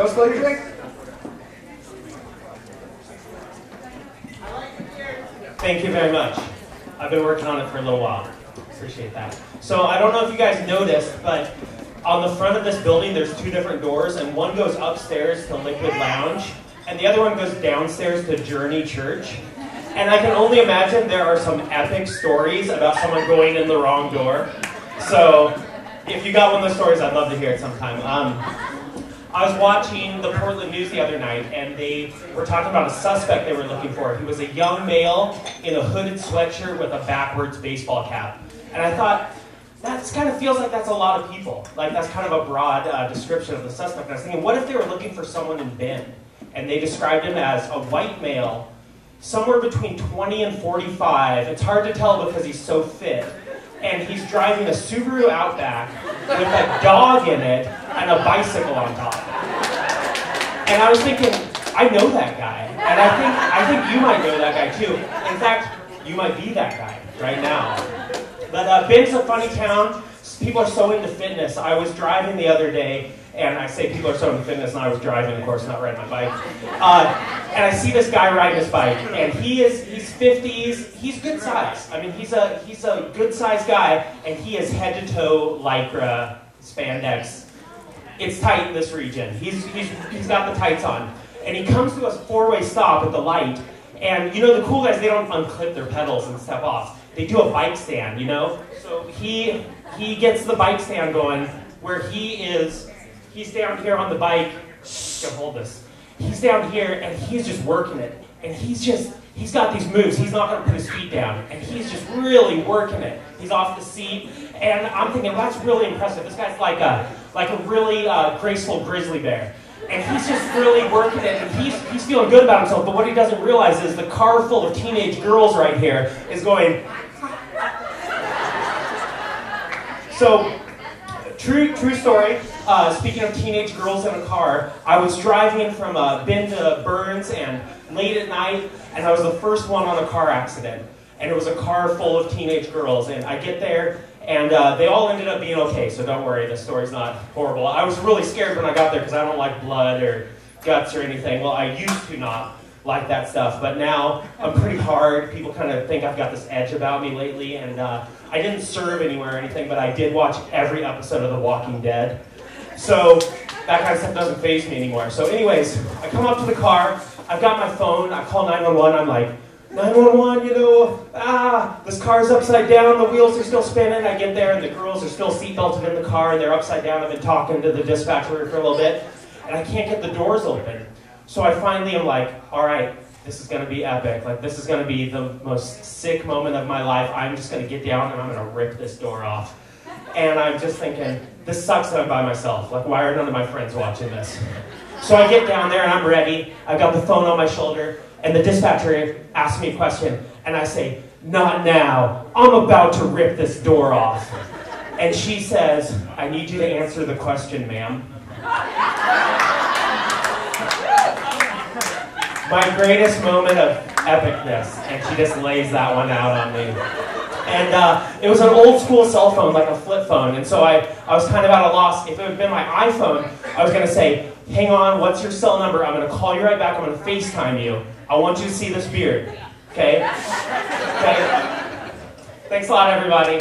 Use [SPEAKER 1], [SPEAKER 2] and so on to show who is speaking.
[SPEAKER 1] No slow your drink. Thank you very much. I've been working on it for a little while. Appreciate that. So I don't know if you guys noticed, but on the front of this building, there's two different doors, and one goes upstairs to Liquid Lounge, and the other one goes downstairs to Journey Church. And I can only imagine there are some epic stories about someone going in the wrong door. So if you got one of those stories, I'd love to hear it sometime. Um, I was watching the Portland News the other night, and they were talking about a suspect they were looking for. He was a young male in a hooded sweatshirt with a backwards baseball cap. And I thought, that kind of feels like that's a lot of people. Like that's kind of a broad uh, description of the suspect. And I was thinking, what if they were looking for someone in Bend, and they described him as a white male, somewhere between 20 and 45. It's hard to tell because he's so fit. And he's driving a Subaru Outback with a dog in it and a bicycle on top. And I was thinking, I know that guy. And I think I think you might know that guy too. In fact, you might be that guy right now. But uh, Bend's a funny town. People are so into fitness. I was driving the other day, and I say people are so into fitness, and I was driving, of course, not riding my bike. Uh, and I see this guy riding his bike, and he is he's 50s. He's good size. I mean, he's a he's a good sized guy, and he is head to toe lycra spandex. It's tight in this region. He's he's he's got the tights on, and he comes to a four way stop at the light. And you know the cool guys, they don't unclip their pedals and step off they do a bike stand, you know? So he he gets the bike stand going where he is he's down here on the bike. Shh, hold this. He's down here and he's just working it. And he's just he's got these moves. He's not gonna put his feet down. And he's just really working it. He's off the seat. And I'm thinking, that's really impressive. This guy's like a like a really uh, graceful grizzly bear and he's just really working it, and he's, he's feeling good about himself. But what he doesn't realize is the car full of teenage girls right here is going. So, true true story. Uh, speaking of teenage girls in a car, I was driving from uh, Bend to Burns, and late at night, and I was the first one on a car accident. And it was a car full of teenage girls, and I get there, and uh, they all ended up being okay, so don't worry, the story's not horrible. I was really scared when I got there because I don't like blood or guts or anything. Well, I used to not like that stuff, but now I'm pretty hard. People kind of think I've got this edge about me lately, and uh, I didn't serve anywhere or anything, but I did watch every episode of The Walking Dead. So that kind of stuff doesn't phase me anymore. So, anyways, I come up to the car, I've got my phone, I call 911, I'm like, 911, you know, ah, this car's upside down, the wheels are still spinning. I get there and the girls are still seatbelted in the car and they're upside down. I've been talking to the dispatcher for a little bit and I can't get the doors open. So I finally am like, all right, this is going to be epic. Like, this is going to be the most sick moment of my life. I'm just going to get down and I'm going to rip this door off. And I'm just thinking, this sucks that I'm by myself. Like, why are none of my friends watching this? So I get down there and I'm ready. I've got the phone on my shoulder and the dispatcher asks me a question, and I say, Not now. I'm about to rip this door off. And she says, I need you to answer the question, ma'am. My greatest moment of epicness, and she just lays that one out on me. And uh, it was an old school cell phone, like a flip phone. And so I, I was kind of at a loss. If it had been my iPhone, I was going to say, hang on, what's your cell number? I'm going to call you right back. I'm going to FaceTime you. I want you to see this beard. Okay? Okay? Thanks a lot, everybody.